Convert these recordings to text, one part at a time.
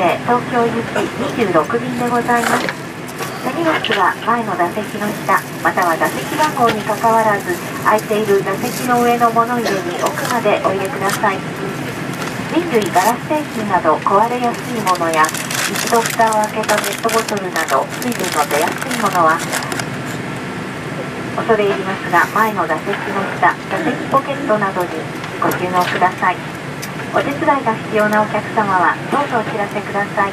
名東京行き26便でございます手荷物は前の座席の下または座席番号にかかわらず空いている座席の上の物入れに奥までお入れください瓶類ガラス製品など壊れやすいものや一度蓋を開けたペットボトルなど水分の出やすいものは恐れ入りますが前の座席の下座席ポケットなどにご収納くださいお手伝いが必要なお客様はどうぞお知らせください。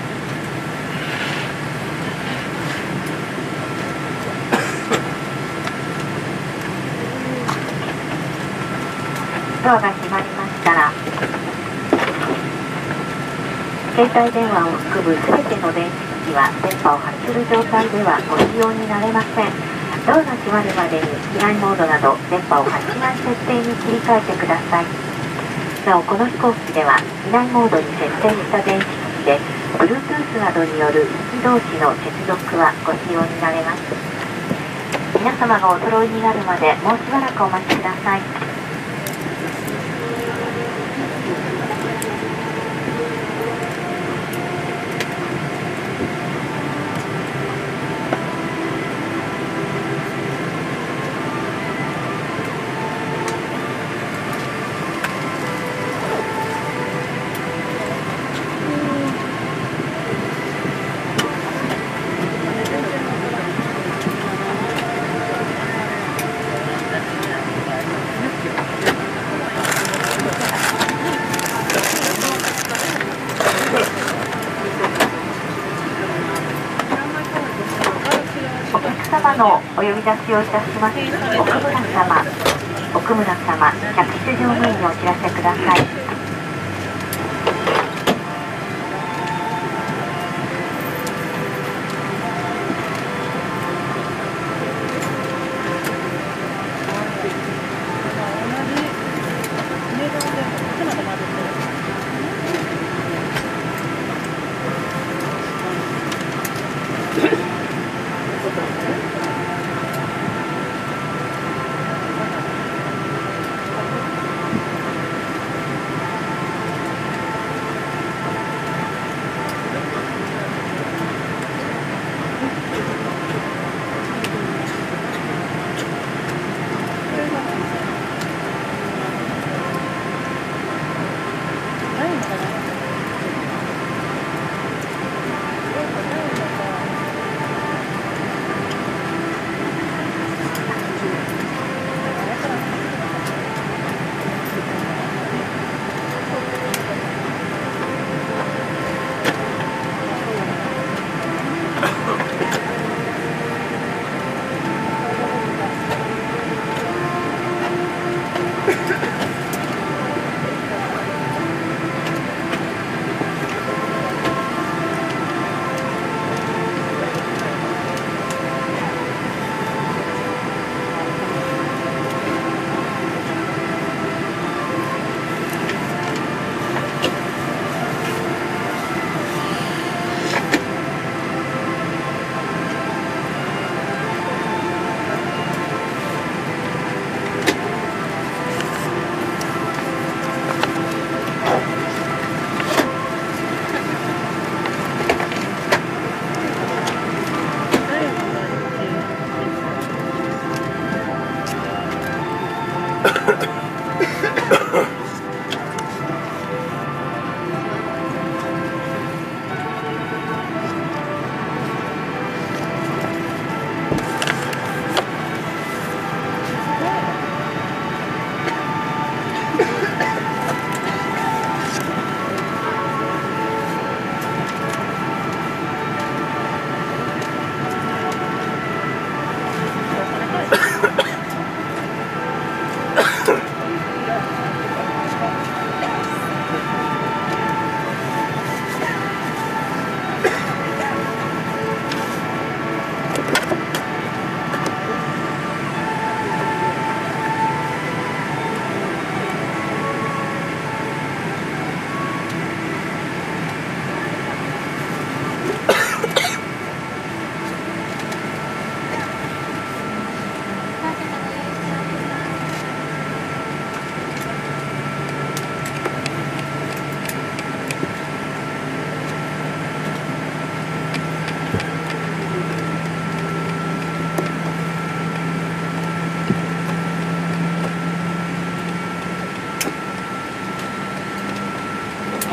ドアが閉まりましたら携帯電話を含む全ての電子機器は電波を発する状態ではご使用になれません。ドアが閉まるまでに機内モードなど電波を発しない設定に切り替えてください。なおこの飛行機では機内モードに設定した電子機器で Bluetooth などによる機器同士の接続はご使用になれます皆様がお揃いになるまでもうしばらくお待ちくださいお客様のお呼び出しをいたします。奥村様奥村様客室乗務員にお知らせください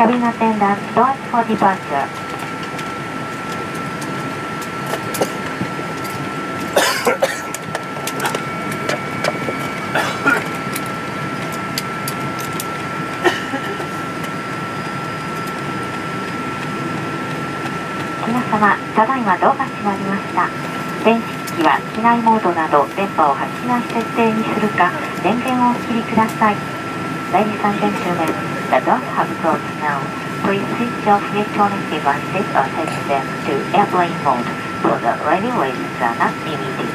Cabin attendant, doors for departure. ただいまドアが閉まりました。電子機器は機内モードなど電波を発しない設定にするか、電源をお切りください。Ladies and gentlemen, the doors have closed now. Please switch off electronic devices or set them to airplane mode so the radio waves are not emitted.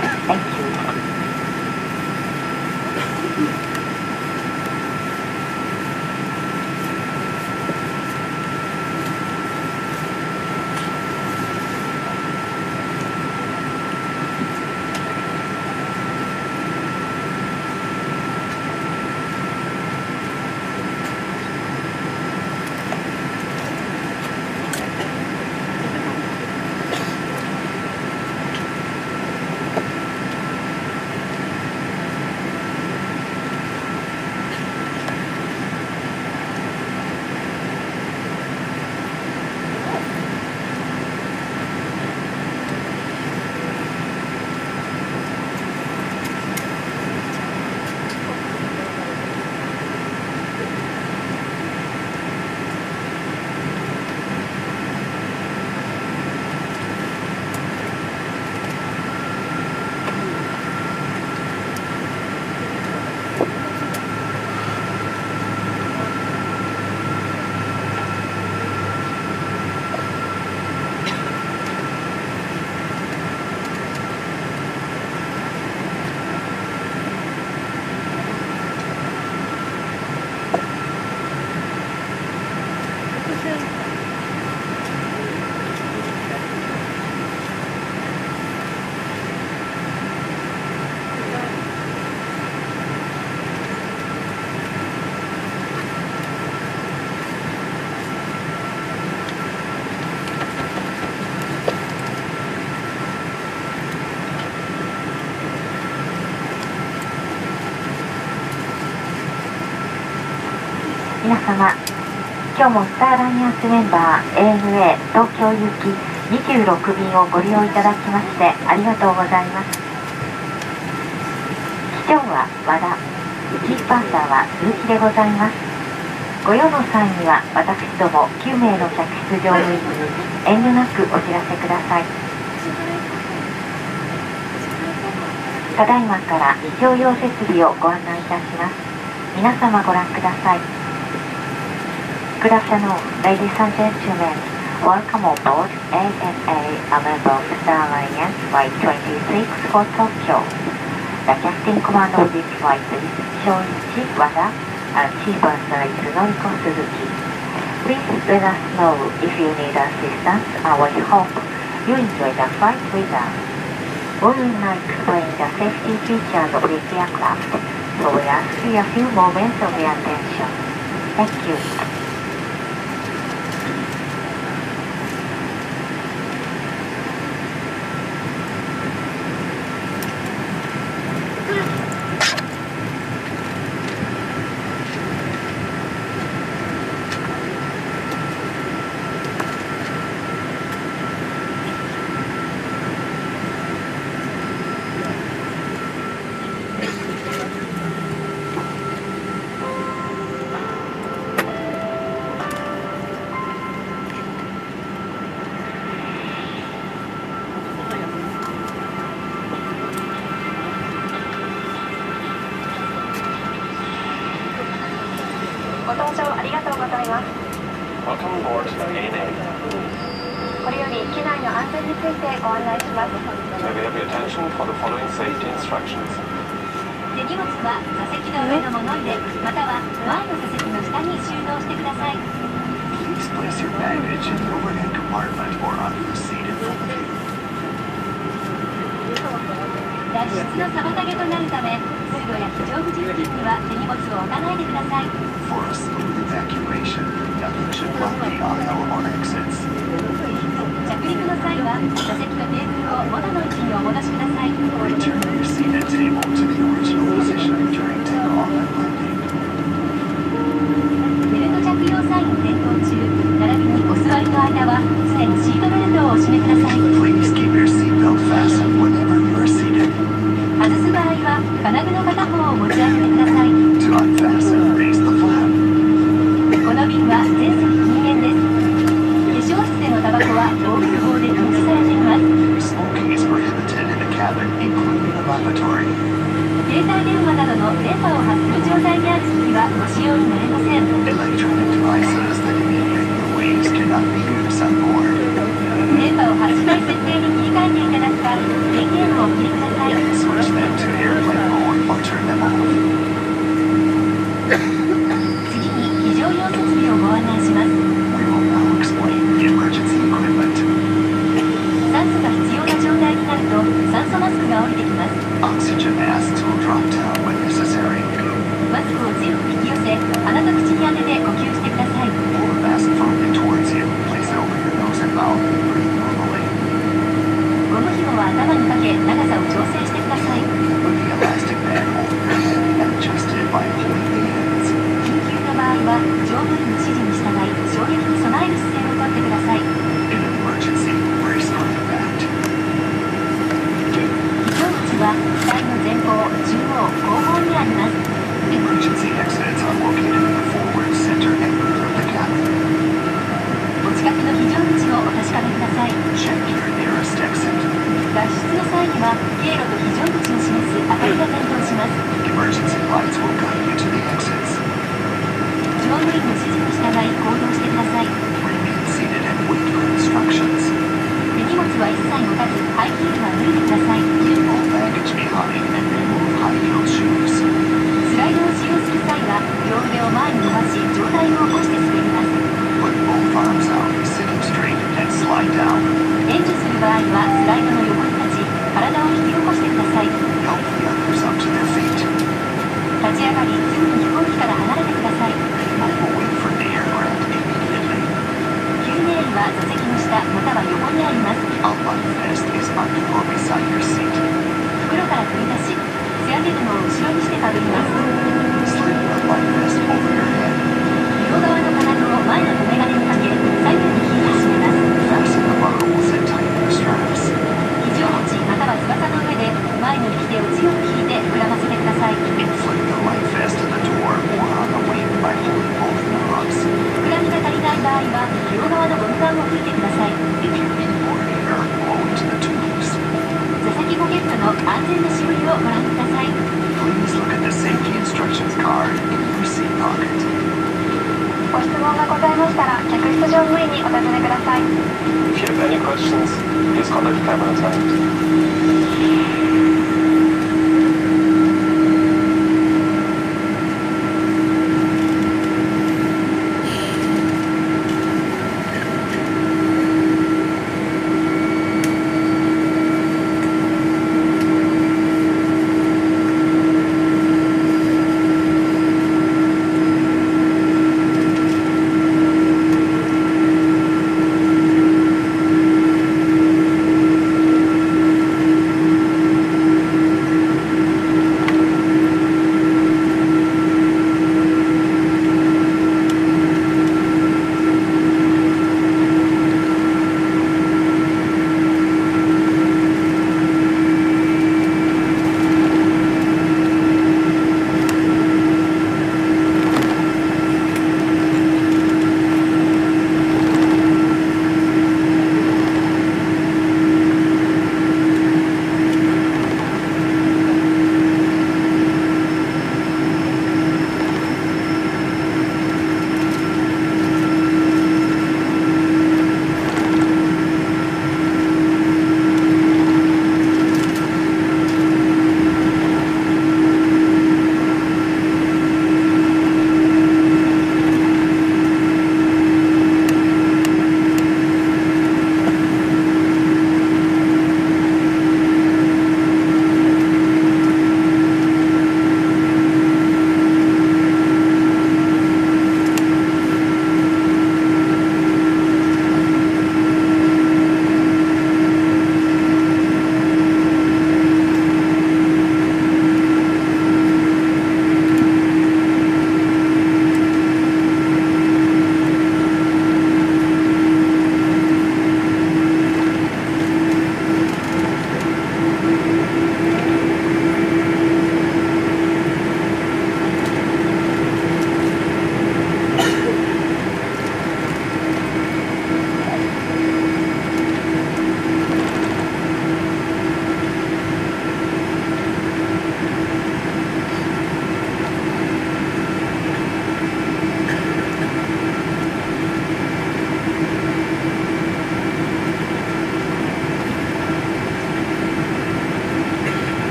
様、今日もスターライアスメンバー ANA 東京行き26便をご利用いただきましてありがとうございます。機長は和田、チーフパーサーは鈴木でございます。ご用の際には私ども9名の客室乗務員に遠慮なくお知らせください。ただいまから非常用設備をご案内いたします。皆様ご覧ください。Good afternoon, ladies and gentlemen. Welcome aboard ANA, a member of Star Alliance Flight 26 for Tokyo. The captain command of this flight is Shoichi Wada and Chief Bursar is Noriko Suzuki. Please let us know if you need assistance and we hope you enjoy the flight with us. We will now explain the safety features of this aircraft, so we ask you a few moments of your attention. Thank you.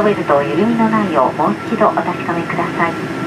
ウェルと緩みのないようもう一度お確かめください。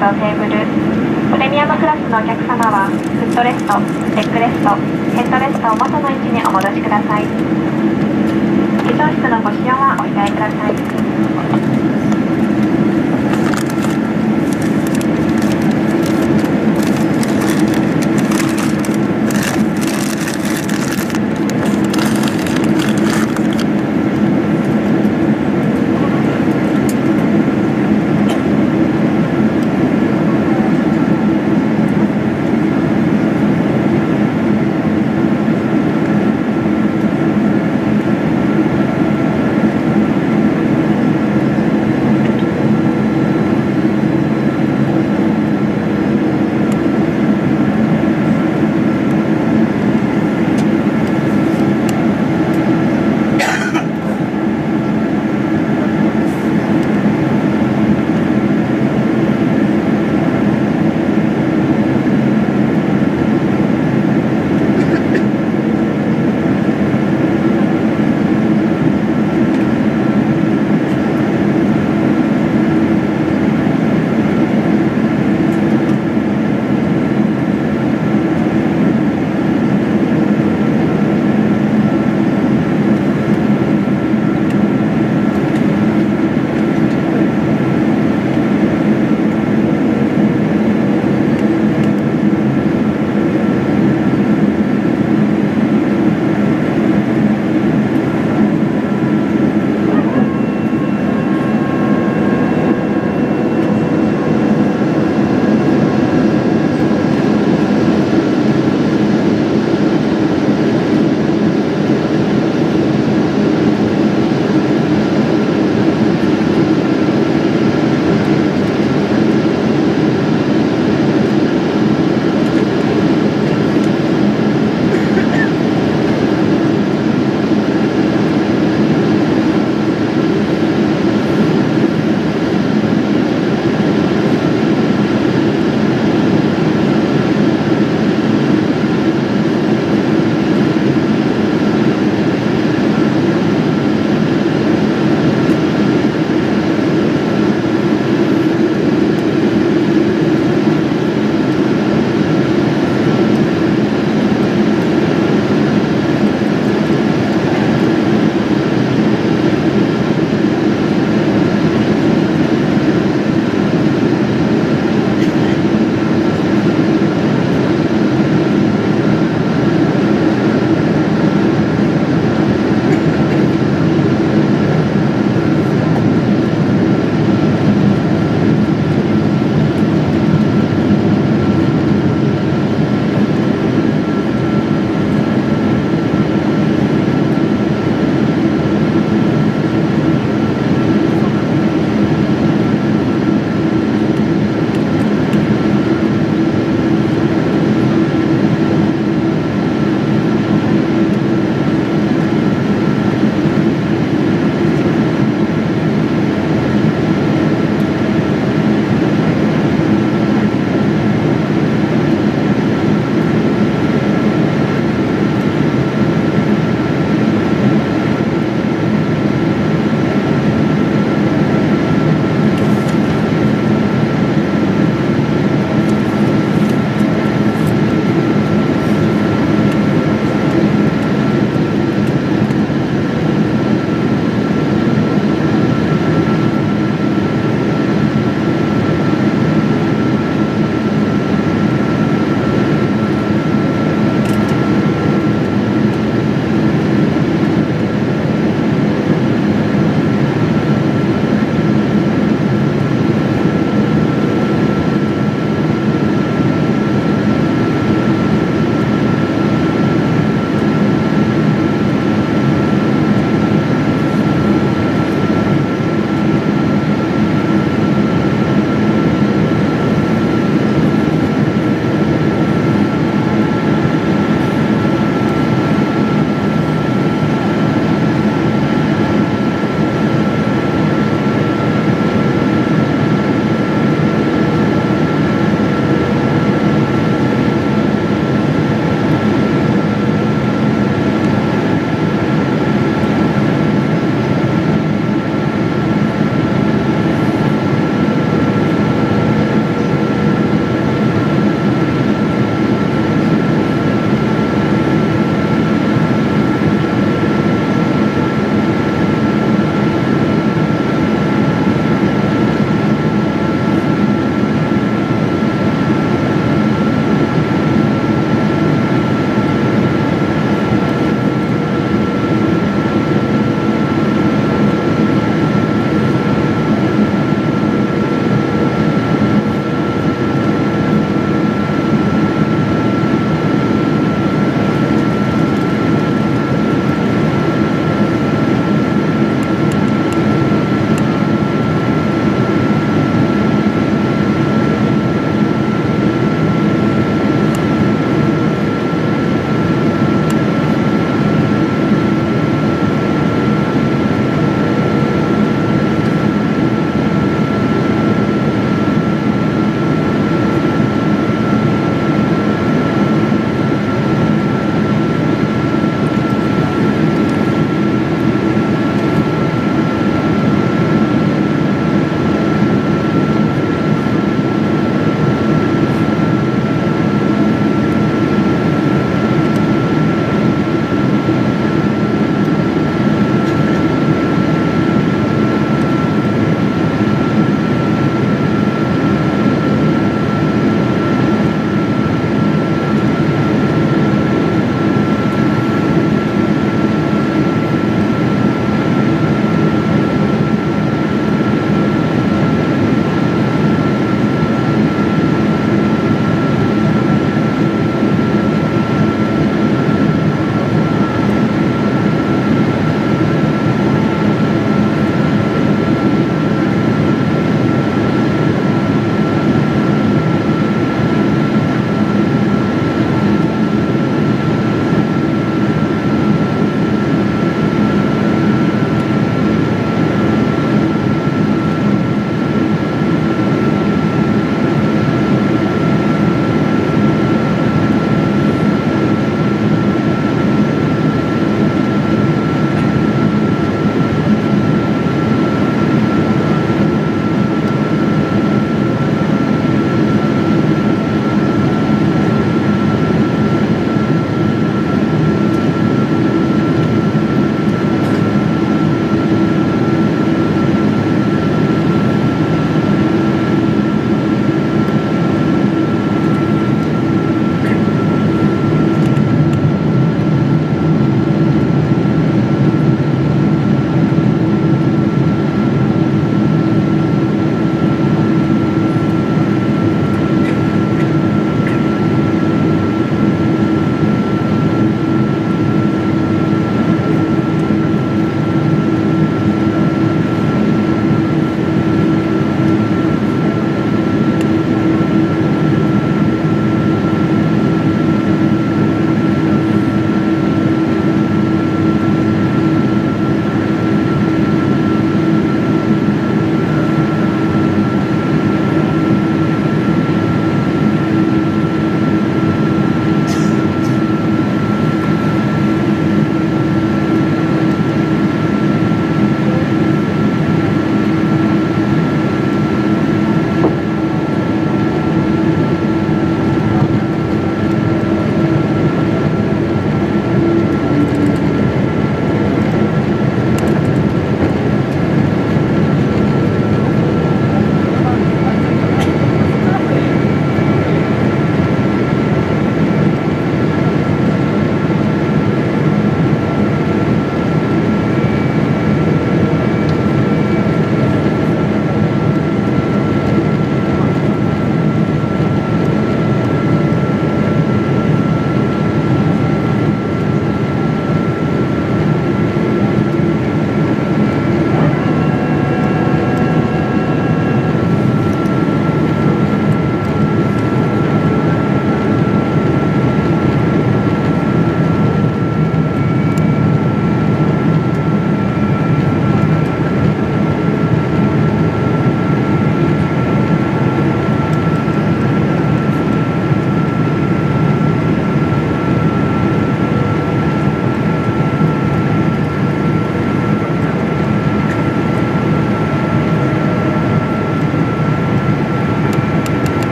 クライニングとテーブルプレミアムクラスのお客様はフットレストレックレストヘッドレストを元の位置にお戻しください。非常室のご使用はお控えください。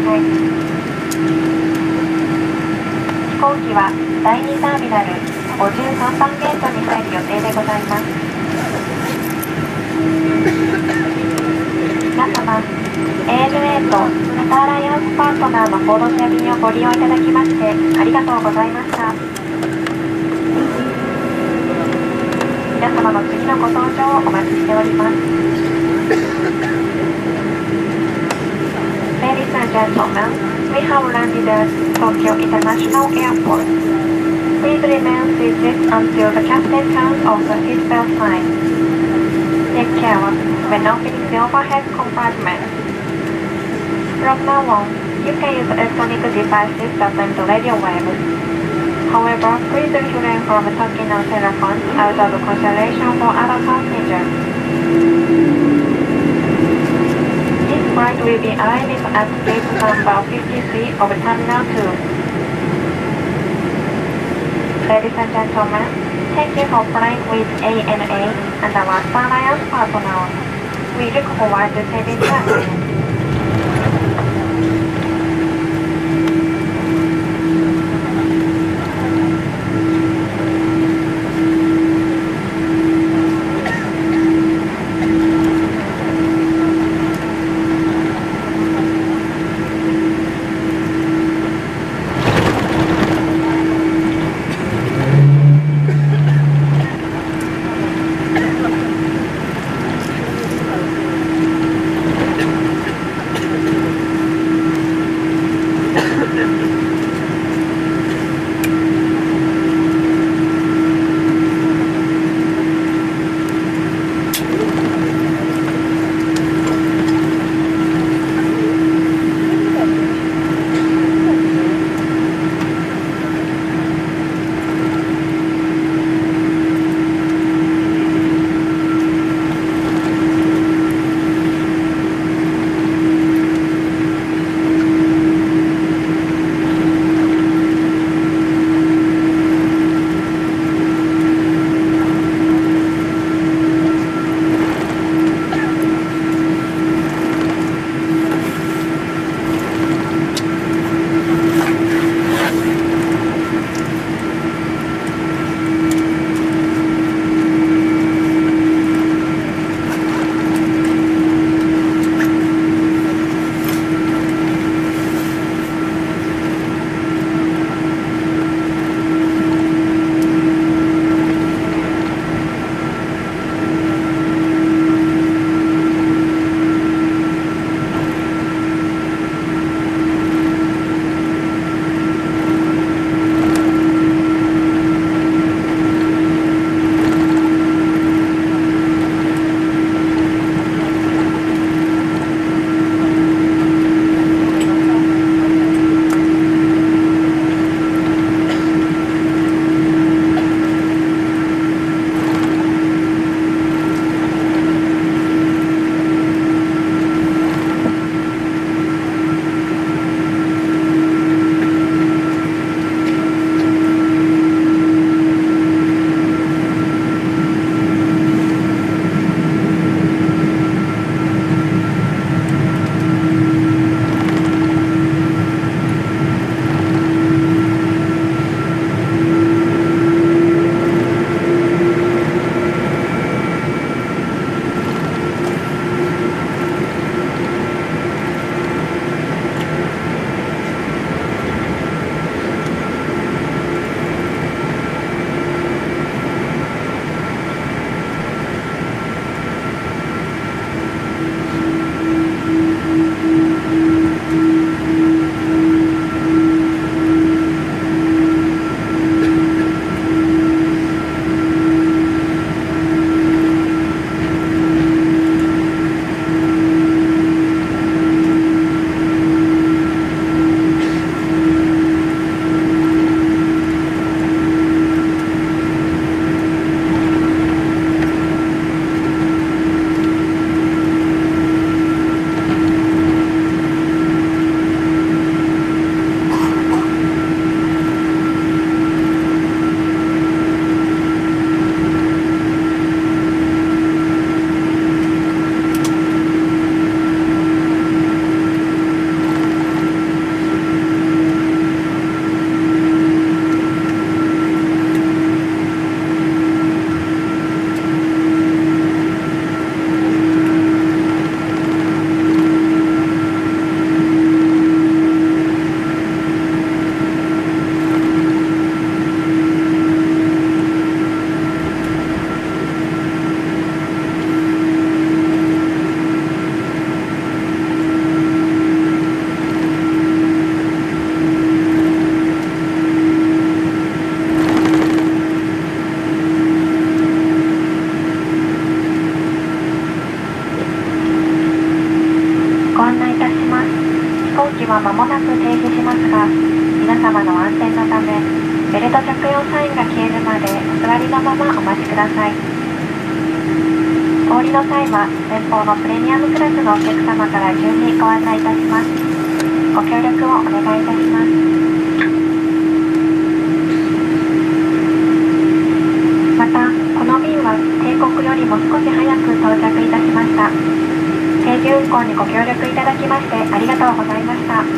さい飛行機は第2ターミナル53番ゲートに入る予定でございます。皆様 ANA とスターライアンスパートナーのコードシェア便をご利用いただきましてありがとうございました。皆様の次のご搭乗をお待ちしております。And gentlemen, we have landed at Tokyo International Airport. Please remain seated until the captain turns off the seatbelt sign. Take care when opening the overhead compartment. From now on, you can use electronic devices that send radio waves. However, please refrain from talking on telephones out of consideration for other passengers. Flight will be arriving at gate number 53 of Terminal 2. Ladies and gentlemen, thank you for flying with ANA and our Star Alliance partners. We look forward to saving time.「てありがとうございました。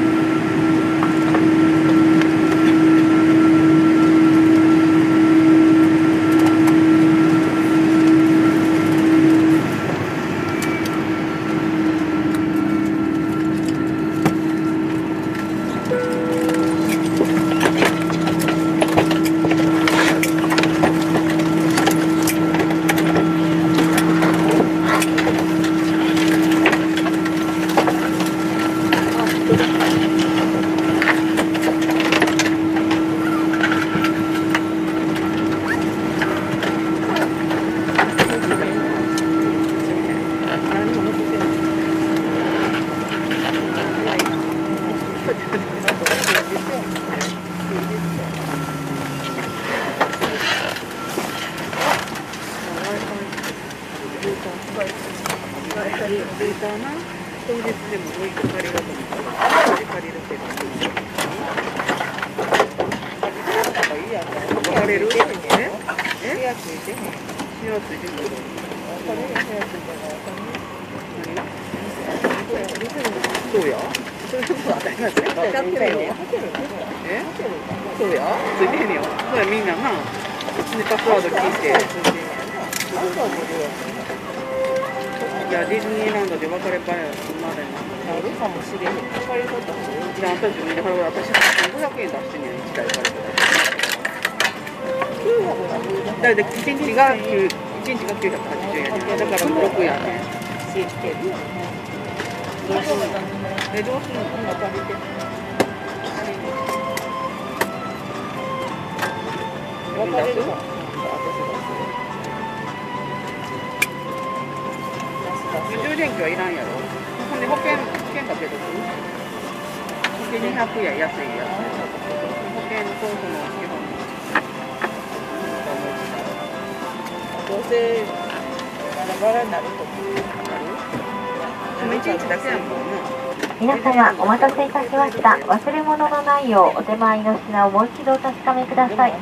様お待たせいたしました。忘れ物のないようお手前の品をもう一度お確かめください。出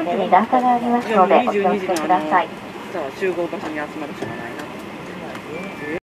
口に段差がありますのでお気をつけください。集合場所に集まる人が